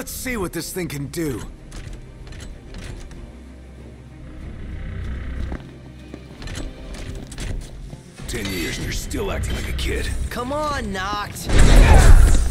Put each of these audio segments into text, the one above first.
Let's see what this thing can do. Ten years and you're still acting like a kid. Come on, Noct!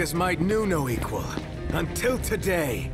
Omega's might knew no equal. Until today.